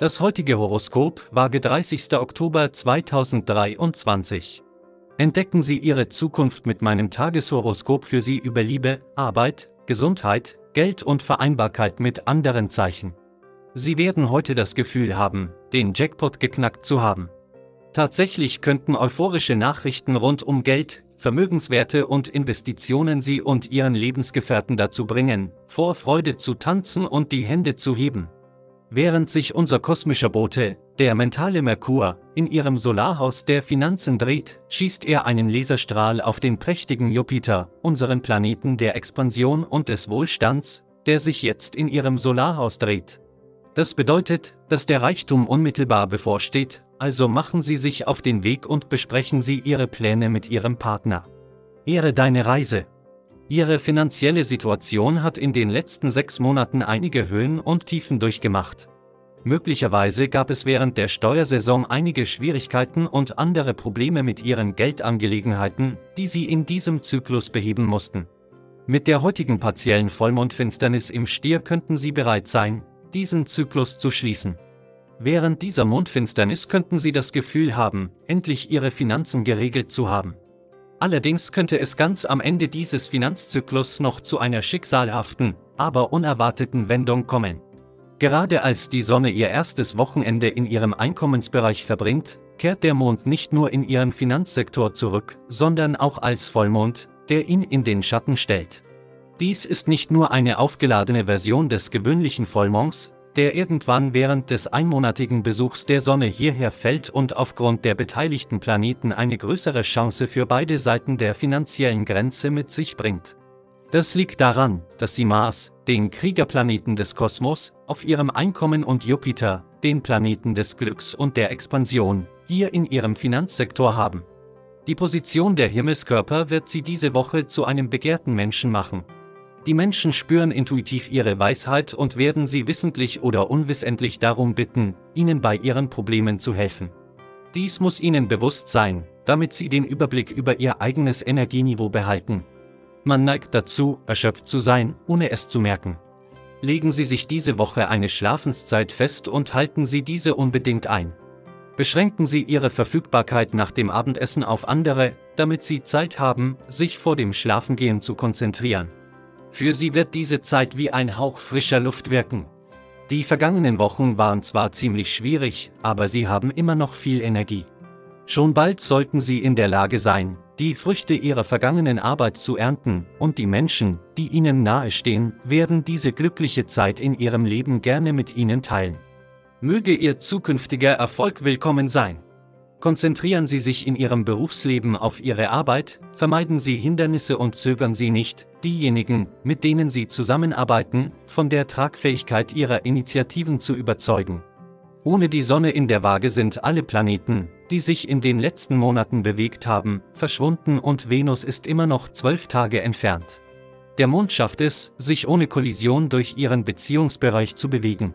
Das heutige Horoskop Waage 30. Oktober 2023. Entdecken Sie Ihre Zukunft mit meinem Tageshoroskop für Sie über Liebe, Arbeit, Gesundheit, Geld und Vereinbarkeit mit anderen Zeichen. Sie werden heute das Gefühl haben, den Jackpot geknackt zu haben. Tatsächlich könnten euphorische Nachrichten rund um Geld, Vermögenswerte und Investitionen Sie und Ihren Lebensgefährten dazu bringen, vor Freude zu tanzen und die Hände zu heben. Während sich unser kosmischer Bote, der mentale Merkur, in ihrem Solarhaus der Finanzen dreht, schießt er einen Laserstrahl auf den prächtigen Jupiter, unseren Planeten der Expansion und des Wohlstands, der sich jetzt in ihrem Solarhaus dreht. Das bedeutet, dass der Reichtum unmittelbar bevorsteht, also machen Sie sich auf den Weg und besprechen Sie Ihre Pläne mit Ihrem Partner. Ehre deine Reise. Ihre finanzielle Situation hat in den letzten sechs Monaten einige Höhen und Tiefen durchgemacht. Möglicherweise gab es während der Steuersaison einige Schwierigkeiten und andere Probleme mit Ihren Geldangelegenheiten, die Sie in diesem Zyklus beheben mussten. Mit der heutigen partiellen Vollmondfinsternis im Stier könnten Sie bereit sein, diesen Zyklus zu schließen. Während dieser Mondfinsternis könnten Sie das Gefühl haben, endlich Ihre Finanzen geregelt zu haben. Allerdings könnte es ganz am Ende dieses Finanzzyklus noch zu einer schicksalhaften, aber unerwarteten Wendung kommen. Gerade als die Sonne ihr erstes Wochenende in ihrem Einkommensbereich verbringt, kehrt der Mond nicht nur in ihren Finanzsektor zurück, sondern auch als Vollmond, der ihn in den Schatten stellt. Dies ist nicht nur eine aufgeladene Version des gewöhnlichen Vollmonds, der irgendwann während des einmonatigen Besuchs der Sonne hierher fällt und aufgrund der beteiligten Planeten eine größere Chance für beide Seiten der finanziellen Grenze mit sich bringt. Das liegt daran, dass sie Mars, den Kriegerplaneten des Kosmos, auf ihrem Einkommen und Jupiter, den Planeten des Glücks und der Expansion, hier in ihrem Finanzsektor haben. Die Position der Himmelskörper wird sie diese Woche zu einem begehrten Menschen machen, die Menschen spüren intuitiv ihre Weisheit und werden sie wissentlich oder unwissentlich darum bitten, ihnen bei ihren Problemen zu helfen. Dies muss ihnen bewusst sein, damit sie den Überblick über ihr eigenes Energieniveau behalten. Man neigt dazu, erschöpft zu sein, ohne es zu merken. Legen Sie sich diese Woche eine Schlafenszeit fest und halten Sie diese unbedingt ein. Beschränken Sie Ihre Verfügbarkeit nach dem Abendessen auf andere, damit Sie Zeit haben, sich vor dem Schlafengehen zu konzentrieren. Für sie wird diese Zeit wie ein Hauch frischer Luft wirken. Die vergangenen Wochen waren zwar ziemlich schwierig, aber sie haben immer noch viel Energie. Schon bald sollten sie in der Lage sein, die Früchte ihrer vergangenen Arbeit zu ernten, und die Menschen, die ihnen nahestehen, werden diese glückliche Zeit in ihrem Leben gerne mit ihnen teilen. Möge ihr zukünftiger Erfolg willkommen sein. Konzentrieren Sie sich in Ihrem Berufsleben auf Ihre Arbeit, vermeiden Sie Hindernisse und zögern Sie nicht, diejenigen, mit denen Sie zusammenarbeiten, von der Tragfähigkeit Ihrer Initiativen zu überzeugen. Ohne die Sonne in der Waage sind alle Planeten, die sich in den letzten Monaten bewegt haben, verschwunden und Venus ist immer noch zwölf Tage entfernt. Der Mond schafft es, sich ohne Kollision durch ihren Beziehungsbereich zu bewegen.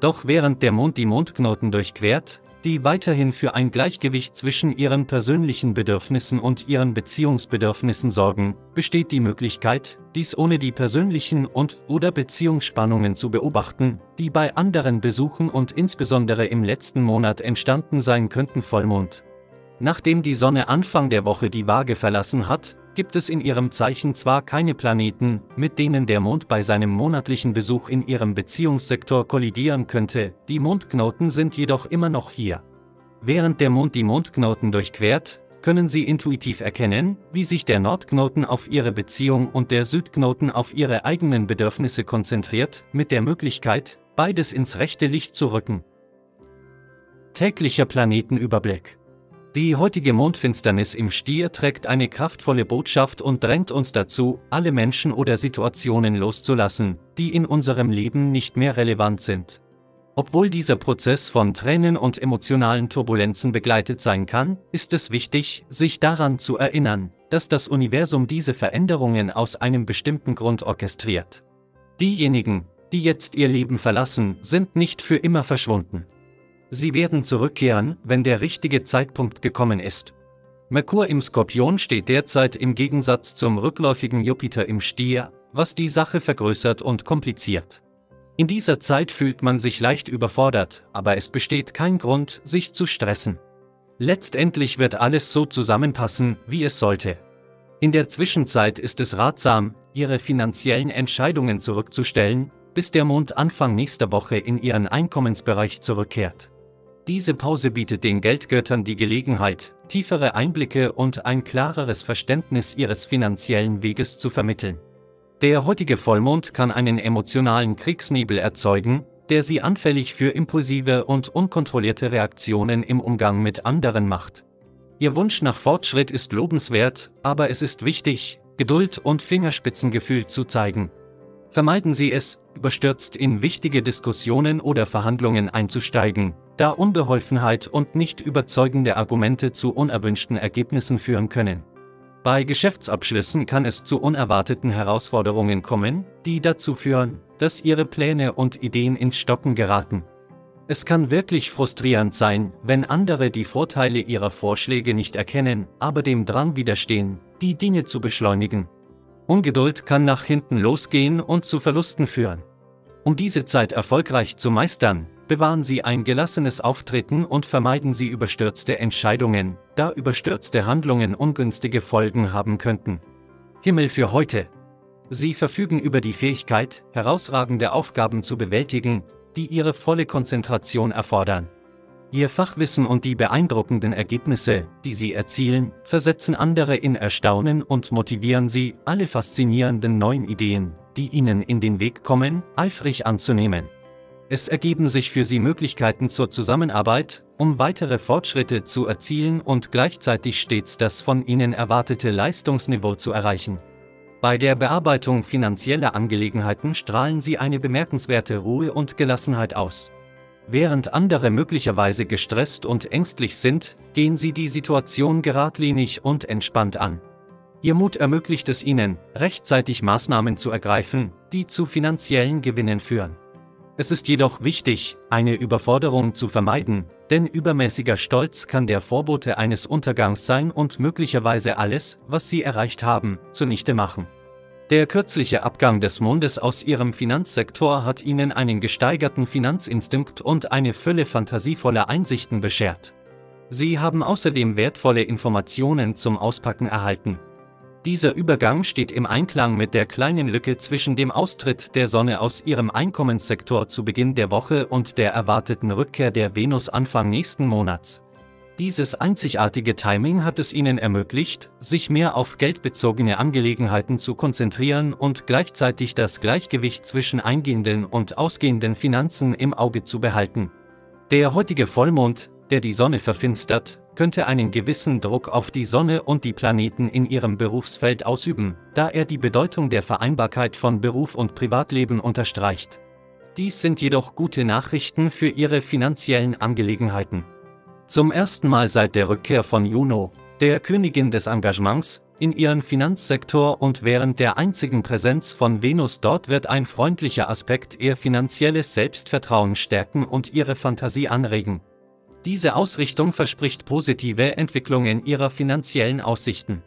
Doch während der Mond die Mondknoten durchquert, die weiterhin für ein Gleichgewicht zwischen ihren persönlichen Bedürfnissen und ihren Beziehungsbedürfnissen sorgen, besteht die Möglichkeit, dies ohne die persönlichen und oder Beziehungsspannungen zu beobachten, die bei anderen Besuchen und insbesondere im letzten Monat entstanden sein könnten Vollmond. Nachdem die Sonne Anfang der Woche die Waage verlassen hat, gibt es in ihrem Zeichen zwar keine Planeten, mit denen der Mond bei seinem monatlichen Besuch in ihrem Beziehungssektor kollidieren könnte, die Mondknoten sind jedoch immer noch hier. Während der Mond die Mondknoten durchquert, können Sie intuitiv erkennen, wie sich der Nordknoten auf Ihre Beziehung und der Südknoten auf Ihre eigenen Bedürfnisse konzentriert, mit der Möglichkeit, beides ins rechte Licht zu rücken. Täglicher Planetenüberblick die heutige Mondfinsternis im Stier trägt eine kraftvolle Botschaft und drängt uns dazu, alle Menschen oder Situationen loszulassen, die in unserem Leben nicht mehr relevant sind. Obwohl dieser Prozess von Tränen und emotionalen Turbulenzen begleitet sein kann, ist es wichtig, sich daran zu erinnern, dass das Universum diese Veränderungen aus einem bestimmten Grund orchestriert. Diejenigen, die jetzt ihr Leben verlassen, sind nicht für immer verschwunden. Sie werden zurückkehren, wenn der richtige Zeitpunkt gekommen ist. Merkur im Skorpion steht derzeit im Gegensatz zum rückläufigen Jupiter im Stier, was die Sache vergrößert und kompliziert. In dieser Zeit fühlt man sich leicht überfordert, aber es besteht kein Grund, sich zu stressen. Letztendlich wird alles so zusammenpassen, wie es sollte. In der Zwischenzeit ist es ratsam, Ihre finanziellen Entscheidungen zurückzustellen, bis der Mond Anfang nächster Woche in Ihren Einkommensbereich zurückkehrt. Diese Pause bietet den Geldgöttern die Gelegenheit, tiefere Einblicke und ein klareres Verständnis ihres finanziellen Weges zu vermitteln. Der heutige Vollmond kann einen emotionalen Kriegsnebel erzeugen, der sie anfällig für impulsive und unkontrollierte Reaktionen im Umgang mit anderen macht. Ihr Wunsch nach Fortschritt ist lobenswert, aber es ist wichtig, Geduld und Fingerspitzengefühl zu zeigen. Vermeiden Sie es, überstürzt in wichtige Diskussionen oder Verhandlungen einzusteigen, da Unbeholfenheit und nicht überzeugende Argumente zu unerwünschten Ergebnissen führen können. Bei Geschäftsabschlüssen kann es zu unerwarteten Herausforderungen kommen, die dazu führen, dass Ihre Pläne und Ideen ins Stocken geraten. Es kann wirklich frustrierend sein, wenn andere die Vorteile Ihrer Vorschläge nicht erkennen, aber dem Drang widerstehen, die Dinge zu beschleunigen. Ungeduld kann nach hinten losgehen und zu Verlusten führen. Um diese Zeit erfolgreich zu meistern, bewahren Sie ein gelassenes Auftreten und vermeiden Sie überstürzte Entscheidungen, da überstürzte Handlungen ungünstige Folgen haben könnten. Himmel für heute. Sie verfügen über die Fähigkeit, herausragende Aufgaben zu bewältigen, die Ihre volle Konzentration erfordern. Ihr Fachwissen und die beeindruckenden Ergebnisse, die Sie erzielen, versetzen andere in Erstaunen und motivieren Sie, alle faszinierenden neuen Ideen, die Ihnen in den Weg kommen, eifrig anzunehmen. Es ergeben sich für Sie Möglichkeiten zur Zusammenarbeit, um weitere Fortschritte zu erzielen und gleichzeitig stets das von Ihnen erwartete Leistungsniveau zu erreichen. Bei der Bearbeitung finanzieller Angelegenheiten strahlen Sie eine bemerkenswerte Ruhe und Gelassenheit aus. Während andere möglicherweise gestresst und ängstlich sind, gehen Sie die Situation geradlinig und entspannt an. Ihr Mut ermöglicht es Ihnen, rechtzeitig Maßnahmen zu ergreifen, die zu finanziellen Gewinnen führen. Es ist jedoch wichtig, eine Überforderung zu vermeiden, denn übermäßiger Stolz kann der Vorbote eines Untergangs sein und möglicherweise alles, was Sie erreicht haben, zunichte machen. Der kürzliche Abgang des Mondes aus Ihrem Finanzsektor hat Ihnen einen gesteigerten Finanzinstinkt und eine Fülle fantasievoller Einsichten beschert. Sie haben außerdem wertvolle Informationen zum Auspacken erhalten, dieser Übergang steht im Einklang mit der kleinen Lücke zwischen dem Austritt der Sonne aus ihrem Einkommenssektor zu Beginn der Woche und der erwarteten Rückkehr der Venus Anfang nächsten Monats. Dieses einzigartige Timing hat es ihnen ermöglicht, sich mehr auf geldbezogene Angelegenheiten zu konzentrieren und gleichzeitig das Gleichgewicht zwischen eingehenden und ausgehenden Finanzen im Auge zu behalten. Der heutige Vollmond, der die Sonne verfinstert, könnte einen gewissen Druck auf die Sonne und die Planeten in ihrem Berufsfeld ausüben, da er die Bedeutung der Vereinbarkeit von Beruf und Privatleben unterstreicht. Dies sind jedoch gute Nachrichten für ihre finanziellen Angelegenheiten. Zum ersten Mal seit der Rückkehr von Juno, der Königin des Engagements, in ihren Finanzsektor und während der einzigen Präsenz von Venus dort wird ein freundlicher Aspekt ihr finanzielles Selbstvertrauen stärken und ihre Fantasie anregen. Diese Ausrichtung verspricht positive Entwicklungen ihrer finanziellen Aussichten.